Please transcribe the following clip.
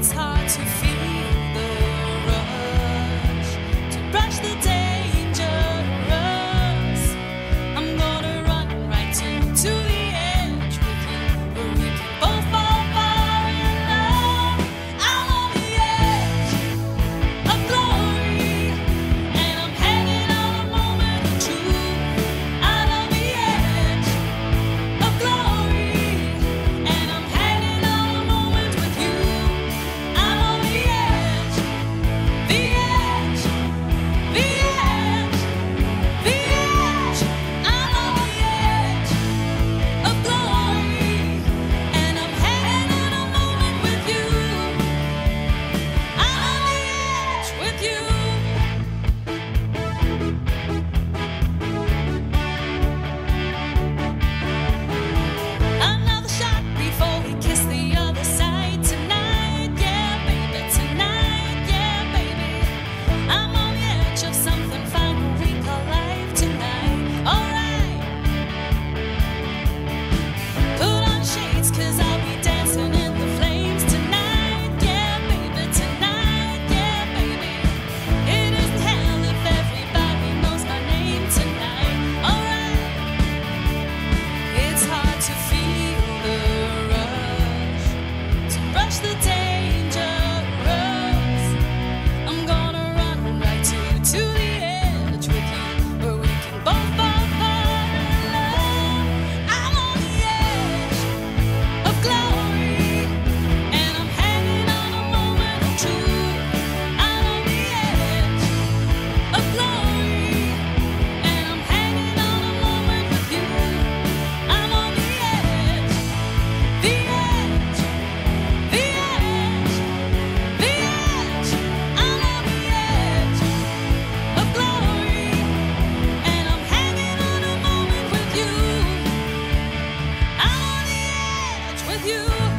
It's hard to feel with you.